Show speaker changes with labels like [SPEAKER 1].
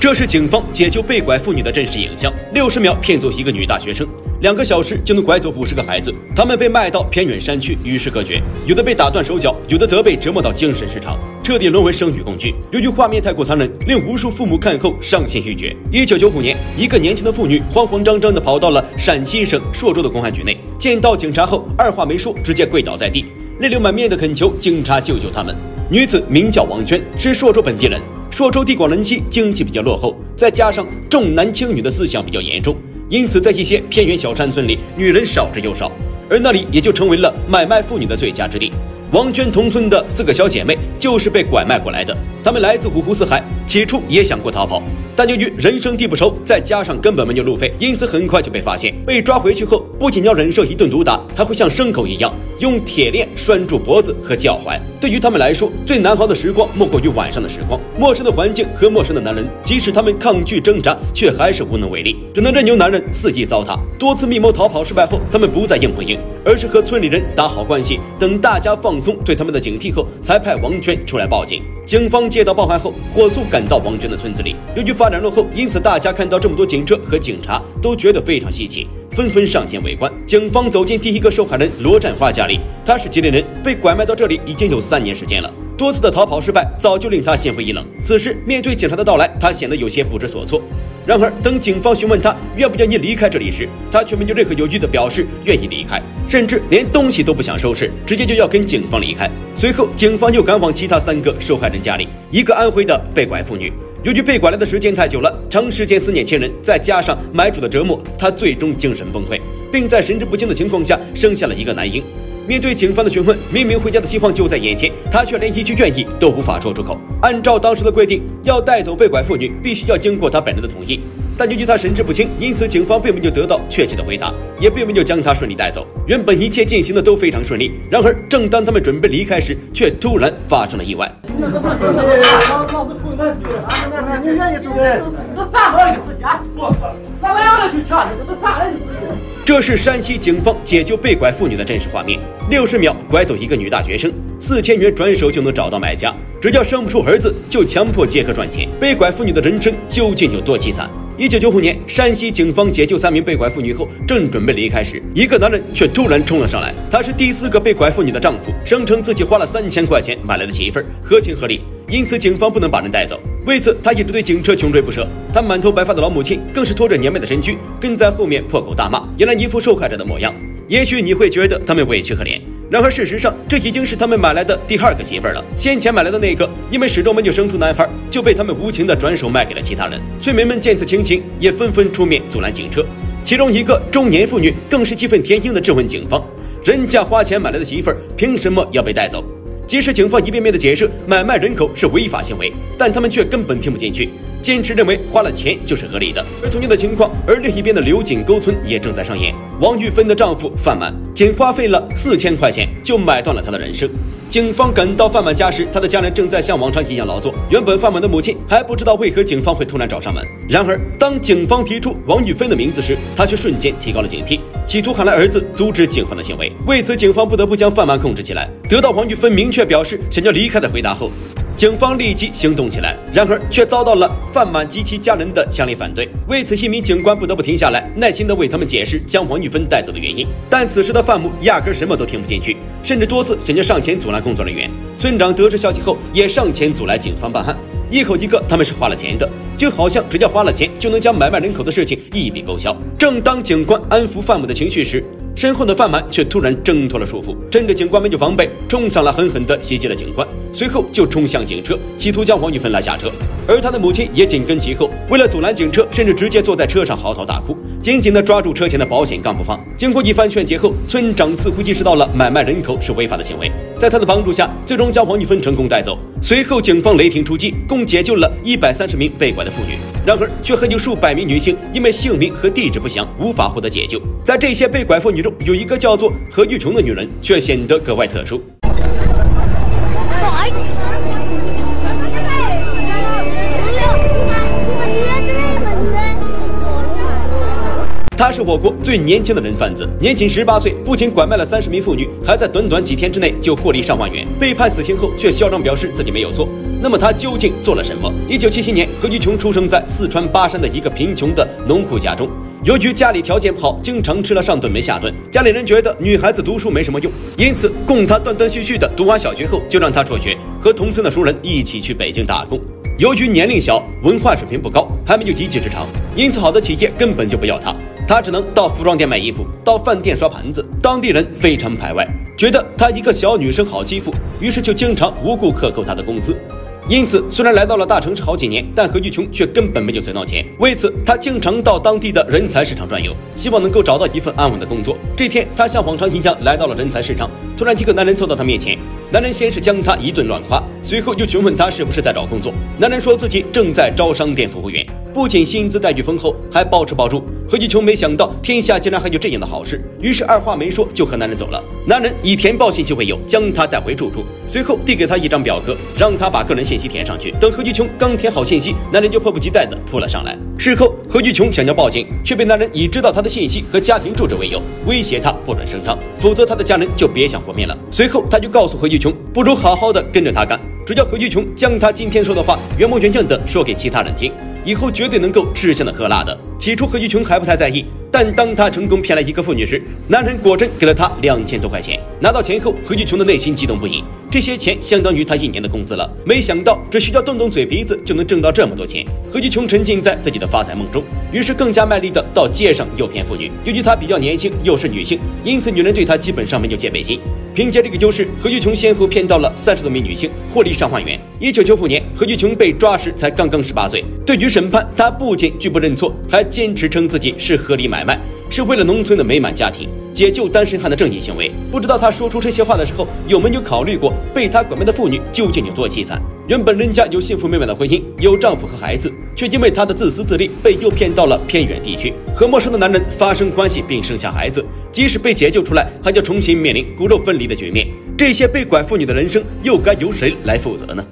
[SPEAKER 1] 这是警方解救被拐妇女的真实影像。六十秒骗走一个女大学生，两个小时就能拐走五十个孩子。他们被卖到偏远山区与世隔绝，有的被打断手脚，有的则被折磨到精神失常，彻底沦为生育工具。由于画面太过残忍，令无数父母看后伤心欲绝。一九九五年，一个年轻的妇女慌慌张张地跑到了陕西省朔州的公安局内，见到警察后，二话没说，直接跪倒在地，泪流满面地恳求警察救救他们。女子名叫王娟，是朔州本地人。朔州地广人稀，经济比较落后，再加上重男轻女的思想比较严重，因此在一些偏远小山村里，女人少之又少，而那里也就成为了买卖妇女的最佳之地。王娟同村的四个小姐妹就是被拐卖过来的，她们来自五湖四海，起初也想过逃跑。但由于人生地不熟，再加上根本没有路费，因此很快就被发现。被抓回去后，不仅要忍受一顿毒打，还会像牲口一样用铁链拴住脖子和脚踝。对于他们来说，最难熬的时光莫过于晚上的时光。陌生的环境和陌生的男人，即使他们抗拒挣扎，却还是无能为力，只能任由男人肆意糟蹋。多次密谋逃跑失败后，他们不再硬碰硬，而是和村里人打好关系，等大家放松对他们的警惕后，才派王娟出来报警。警方接到报案后，火速赶到王娟的村子里。由于发展落后，因此大家看到这么多警车和警察，都觉得非常稀奇，纷纷上前围观。警方走进第一个受害人罗占花家里，他是吉林人，被拐卖到这里已经有三年时间了。多次的逃跑失败，早就令他心灰意冷。此时面对警察的到来，他显得有些不知所措。然而，等警方询问他愿不愿意离开这里时，他却没有任何犹豫的表示愿意离开，甚至连东西都不想收拾，直接就要跟警方离开。随后，警方又赶往其他三个受害人家里，一个安徽的被拐妇女，由于被拐来的时间太久了，长时间思念亲人，再加上买主的折磨，她最终精神崩溃，并在神志不清的情况下生下了一个男婴。面对警方的询问，明明回家的希望就在眼前，他却连一句愿意都无法说出口。按照当时的规定，要带走被拐妇女，必须要经过他本人的同意。但由于他神志不清，因此警方并没有得到确切的回答，也并没有将他顺利带走。原本一切进行的都非常顺利，然而正当他们准备离开时，却突然发生了意外。这是山西警方解救被拐妇女的真实画面。六十秒拐走一个女大学生，四千元转手就能找到买家。只要生不出儿子，就强迫结合赚钱。被拐妇女的人生究竟有多凄惨？一九九五年，山西警方解救三名被拐妇女后，正准备离开时，一个男人却突然冲了上来。他是第四个被拐妇女的丈夫，声称自己花了三千块钱买来的媳妇儿，合情合理，因此警方不能把人带走。为此，他一直对警车穷追不舍。他满头白发的老母亲更是拖着年迈的身躯跟在后面破口大骂，俨然一副受害者的模样。也许你会觉得他们委屈可怜，然而事实上，这已经是他们买来的第二个媳妇儿了。先前买来的那个，因为始终没有生出男孩，就被他们无情的转手卖给了其他人。村民们见此情形，也纷纷出面阻拦警车。其中一个中年妇女更是义愤填膺地质问警方：“人家花钱买来的媳妇儿，凭什么要被带走？”即使警方一遍遍的解释买卖人口是违法行为，但他们却根本听不进去，坚持认为花了钱就是合理的。而同样的情况，而另一边的刘井沟村也正在上演。王玉芬的丈夫范满，仅花费了四千块钱就买断了他的人生。警方赶到范满家时，他的家人正在像往常一样劳作。原本范满的母亲还不知道为何警方会突然找上门。然而，当警方提出王玉芬的名字时，他却瞬间提高了警惕，企图喊来儿子阻止警方的行为。为此，警方不得不将范满控制起来。得到王玉芬明确表示想要离开的回答后，警方立即行动起来，然而却遭到了范满及其家人的强烈反对。为此，一名警官不得不停下来，耐心地为他们解释将王玉芬带走的原因。但此时的范母压根什么都听不进去，甚至多次想要上前阻拦工作人员。村长得知消息后，也上前阻拦警方办案，一口一个他们是花了钱的，就好像只要花了钱就能将买卖人口的事情一笔勾销。正当警官安抚范母的情绪时，身后的范满却突然挣脱了束缚，趁着警官没有防备，冲上来狠狠地袭击了警官，随后就冲向警车，企图将王玉芬拉下车。而他的母亲也紧跟其后，为了阻拦警车，甚至直接坐在车上嚎啕大哭，紧紧地抓住车前的保险杠不放。经过一番劝解后，村长似乎意识到了买卖人口是违法的行为，在他的帮助下，最终将王玉芬成功带走。随后，警方雷霆出击，共解救了一百三十名被拐的妇女。然而，却还有数百名女性因为姓名和地址不详，无法获得解救。在这些被拐妇女中，有一个叫做何玉琼的女人，却显得格外特殊。他是我国最年轻的人贩子，年仅十八岁，不仅拐卖了三十名妇女，还在短短几天之内就获利上万元。被判死刑后，却嚣张表示自己没有错。那么他究竟做了什么？一九七七年，何巨琼出生在四川巴山的一个贫穷的农户家中。由于家里条件不好，经常吃了上顿没下顿，家里人觉得女孩子读书没什么用，因此供她断断续续的读完小学后，就让她辍学，和同村的熟人一起去北京打工。由于年龄小，文化水平不高，还没有一技之长，因此好的企业根本就不要她。她只能到服装店买衣服，到饭店刷盘子。当地人非常排外，觉得她一个小女生好欺负，于是就经常无故克扣她的工资。因此，虽然来到了大城市好几年，但何玉琼却根本没有存到钱。为此，他经常到当地的人才市场转悠，希望能够找到一份安稳的工作。这天，他像往常一样来到了人才市场，突然一个男人凑到他面前，男人先是将他一顿乱夸，随后又询问他是不是在找工作。男人说自己正在招商店服务员。不仅薪资待遇丰厚，还包吃包住。何巨琼没想到天下竟然还有这样的好事，于是二话没说就和男人走了。男人以填报信息为由将她带回住处，随后递给她一张表格，让她把个人信息填上去。等何巨琼刚填好信息，男人就迫不及待地扑了上来。事后，何巨琼想要报警，却被男人以知道她的信息和家庭住址为由，威胁她不准声张，否则她的家人就别想活命了。随后，他就告诉何巨琼，不如好好的跟着他干，只要何玉琼将他今天说的话原模原样的说给其他人听。以后绝对能够吃香的喝辣的。起初何玉琼还不太在意，但当他成功骗来一个妇女时，男人果真给了他两千多块钱。拿到钱后，何玉琼的内心激动不已，这些钱相当于他一年的工资了。没想到只需要动动嘴皮子就能挣到这么多钱。何巨琼沉浸在自己的发财梦中，于是更加卖力的到街上诱骗妇女。由于她比较年轻，又是女性，因此女人对她基本上没有戒备心。凭借这个优势，何巨琼先后骗到了三十多名女性，获利上万元。一九九五年，何巨琼被抓时才刚刚十八岁。对于审判，他不仅拒不认错，还坚持称自己是合理买卖，是为了农村的美满家庭，解救单身汉的正义行为。不知道他说出这些话的时候，有没有考虑过被他拐卖的妇女究竟有多凄惨？原本人家有幸福美满的婚姻，有丈夫和孩子，却因为她的自私自利，被诱骗到了偏远地区，和陌生的男人发生关系并生下孩子。即使被解救出来，还要重新面临骨肉分离的局面。这些被拐妇女的人生，又该由谁来负责呢？